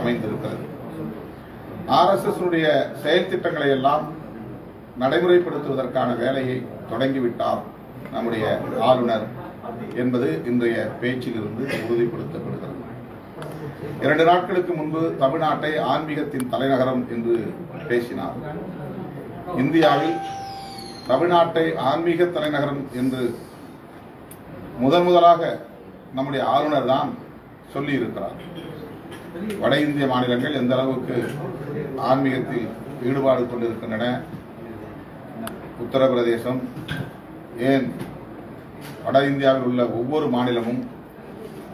அமைந்திருக்கிறது. ஆர்எஸ்எஸ் உடைய செயல் திட்டங்களை எல்லாம் நடைமுறைப்படுத்துவதற்கான வேலையை தொடங்கிவிட்டார் நம்முடைய ஆளுநர் என்பது இன்றைய பேச்சிலிருந்து உறுதிப்படுத்தப்படுகிறது. இரண்டு நாட்களுக்கு முன்பு தமிழ்நாட்டை ஆன்மீகத்தின் தலைநகரம் என்று பேசினார். இந்தியாவில் தமிழ்நாட்டை ஆன்மீக தலைநகரம் என்று முதன் முதலாக நம்முடைய ஆளுநர் தான் சொல்லியிருக்கிறார். வட இந்திய மாநிலங்கள் எந்த அளவுக்கு ஆன்மீகத்தில் ஈடுபாடு கொண்டிருக்கின்றன? உத்தரப்பிரதேசம் ஏன் வட இந்தியாவில் உள்ள ஒவ்வொரு மாநிலமும்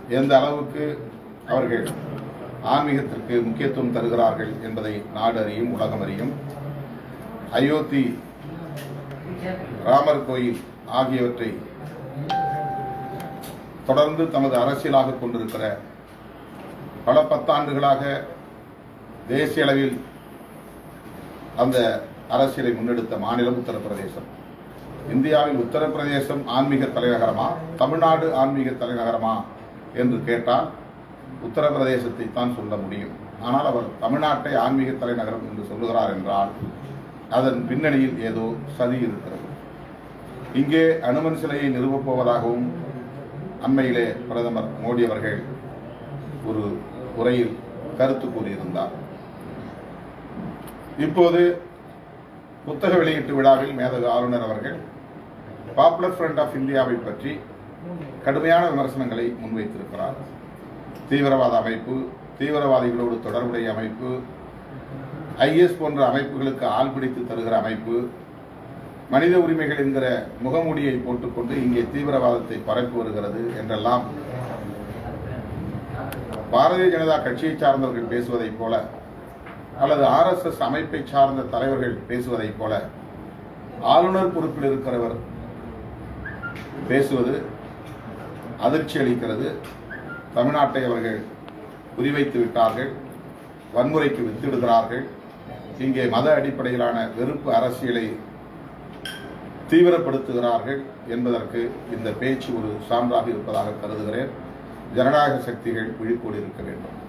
எந்த அளவுக்கு அவர்கள் ஆன்மீகத்திற்கு முக்கியத்துவம் தருகிறார்கள் என்பதை நாடு அறியும் உலகம் அறியும் அயோத்தி ராமர் கோயில் ஆகியவற்றை தொடர்ந்து தமது அரசியலாக கொண்டிருக்கிற பல பத்தாண்டுகளாக தேசிய அளவில் அந்த அரசியலை முன்னெடுத்த மாநிலம் உத்தரப்பிரதேசம். இந்தியாவில் உத்தரப்பிரதேசம் ஆன்மீக தலைநகரமா? தமிழ்நாடு ஆன்மீக தலைநகரமா? என்று கேட்டால் உத்தரப்பிரதேசத்தை தான் சொல்ல முடியும். ஆனால் அவர் தமிழ்நாட்டை ஆன்மீக தலைநகரம் என்று சொல்லுகிறார் என்றால் அதன் பின்னணியில் ஏதோ சதி இருக்கிறது. இங்கே அனுமன் சிலையை நிறுவப் போவதாகவும் அண்மையிலே பிரதமர் மோடி அவர்கள் ஒரு உரையில் கருத்து கூறியிருந்தார். இப்போது புத்தக வெளியீட்டு விழாவில் மேதகு ஆளுநர் அவர்கள் பாப்புலர் ஃப்ரண்ட் ஆஃப் இந்தியாவை பற்றி கடுமையான விமர்சனங்களை முன்வைத்திருக்கிறார். தீவிரவாத அமைப்பு தீவிரவாதிகளோடு தொடர்புடைய அமைப்பு ஐஎஸ் போன்ற அமைப்புகளுக்கு ஆள் பிடித்து தருகிற அமைப்பு மனித உரிமைகள் என்கிற முகமூடியை போட்டுக்கொண்டு இங்கே தீவிரவாதத்தை பரப்பி வருகிறது என்றெல்லாம் பாரதிய ஜனதா கட்சியை சார்ந்தவர்கள் பேசுவதைப் போல அல்லது ஆர்எஸ்எஸ் அமைப்பை சார்ந்த தலைவர்கள் பேசுவதைப் போல ஆளுநர் பொறுப்பில் இருக்கிறவர் பேசுவது அதிர்ச்சி அளிக்கிறது. தமிழ்நாட்டை அவர்கள் குறிவைத்து விட்டார்கள் வன்முறைக்கு வித்திடுகிறார்கள். இங்கே மத அடிப்படையிலான வெறுப்பு அரசியலை தீவிரப்படுத்துகிறார்கள் என்பதற்கு இந்த பேச்சு ஒரு சான்றாக இருப்பதாக கருதுகிறேன். ஜனநாயக சக்திகள் விழிப்போடு இருக்க வேண்டும்.